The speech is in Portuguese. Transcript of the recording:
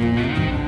Música